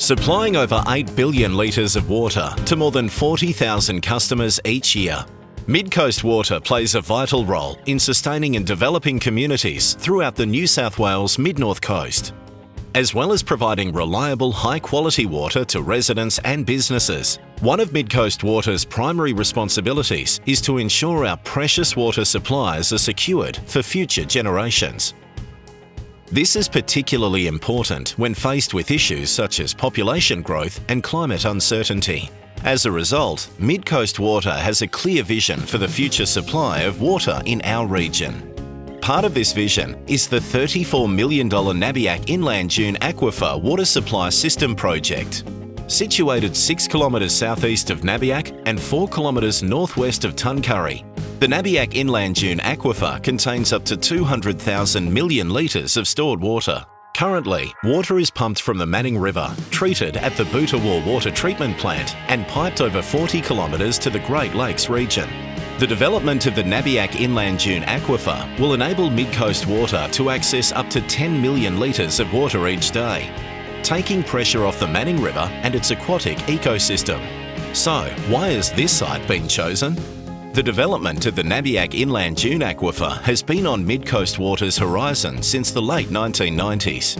supplying over 8 billion litres of water to more than 40,000 customers each year. Midcoast Water plays a vital role in sustaining and developing communities throughout the New South Wales Mid-North Coast. As well as providing reliable, high-quality water to residents and businesses, one of Midcoast Water's primary responsibilities is to ensure our precious water supplies are secured for future generations. This is particularly important when faced with issues such as population growth and climate uncertainty. As a result, Midcoast Water has a clear vision for the future supply of water in our region. Part of this vision is the $34 million Nabiac Inland Dune Aquifer Water Supply System project. Situated 6 kilometres southeast of Nabiac and 4 kilometres northwest of Tuncurry, the Nabiac Inland Dune Aquifer contains up to 200,000 million litres of stored water. Currently, water is pumped from the Manning River, treated at the Bootawa Water Treatment Plant and piped over 40 kilometres to the Great Lakes region. The development of the Nabiac Inland Dune Aquifer will enable mid-coast Water to access up to 10 million litres of water each day, taking pressure off the Manning River and its aquatic ecosystem. So, why has this site been chosen? The development of the Nabiac Inland Dune Aquifer has been on Midcoast Water's horizon since the late 1990s.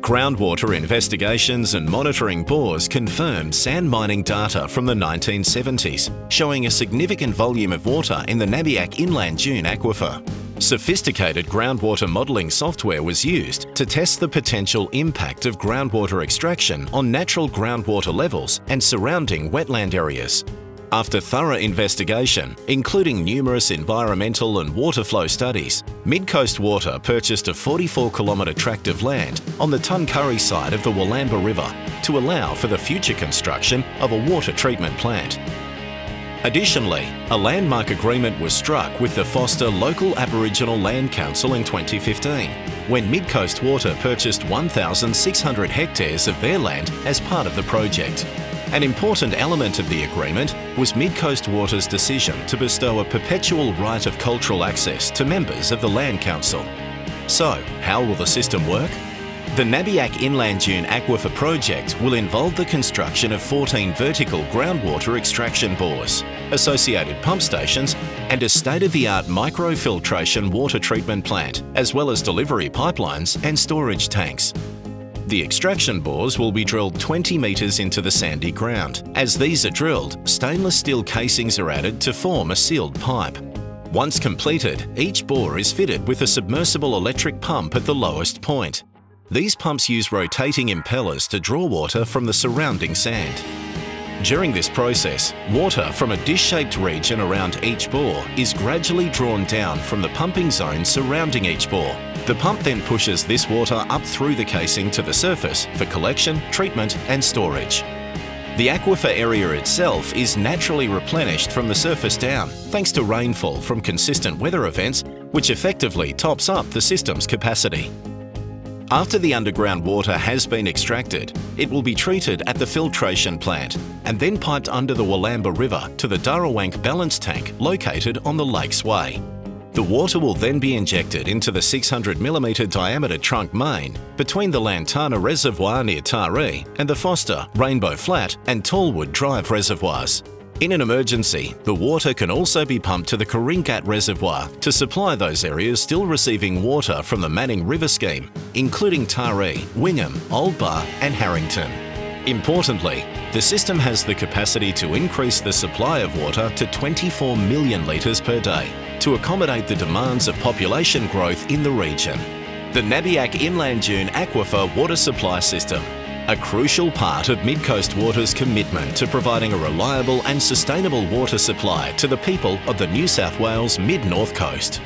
Groundwater investigations and monitoring bores confirmed sand mining data from the 1970s, showing a significant volume of water in the Nabiac Inland Dune Aquifer. Sophisticated groundwater modelling software was used to test the potential impact of groundwater extraction on natural groundwater levels and surrounding wetland areas, after thorough investigation, including numerous environmental and water flow studies, Midcoast Water purchased a 44 kilometre tract of land on the Tuncurry side of the Wallamba River to allow for the future construction of a water treatment plant. Additionally, a landmark agreement was struck with the Forster Local Aboriginal Land Council in 2015, when Midcoast Water purchased 1,600 hectares of their land as part of the project. An important element of the agreement was Midcoast Water's decision to bestow a perpetual right of cultural access to members of the Land Council. So, how will the system work? The Nabiac Inland Dune Aquifer project will involve the construction of 14 vertical groundwater extraction bores, associated pump stations and a state-of-the-art microfiltration water treatment plant, as well as delivery pipelines and storage tanks. The extraction bores will be drilled 20 metres into the sandy ground. As these are drilled, stainless steel casings are added to form a sealed pipe. Once completed, each bore is fitted with a submersible electric pump at the lowest point. These pumps use rotating impellers to draw water from the surrounding sand. During this process, water from a dish-shaped region around each bore is gradually drawn down from the pumping zone surrounding each bore the pump then pushes this water up through the casing to the surface for collection, treatment and storage. The aquifer area itself is naturally replenished from the surface down thanks to rainfall from consistent weather events which effectively tops up the system's capacity. After the underground water has been extracted, it will be treated at the filtration plant and then piped under the Wallamba River to the Darawank balance tank located on the Lakes Way. The water will then be injected into the 600mm diameter trunk main between the Lantana Reservoir near Taree and the Forster, Rainbow Flat and Tallwood Drive reservoirs. In an emergency, the water can also be pumped to the Karingat Reservoir to supply those areas still receiving water from the Manning River Scheme, including Taree, Wingham, Old Bar and Harrington. Importantly, the system has the capacity to increase the supply of water to 24 million litres per day to accommodate the demands of population growth in the region. The Nabiac Inland Dune Aquifer Water Supply System, a crucial part of Midcoast Water's commitment to providing a reliable and sustainable water supply to the people of the New South Wales Mid-North Coast.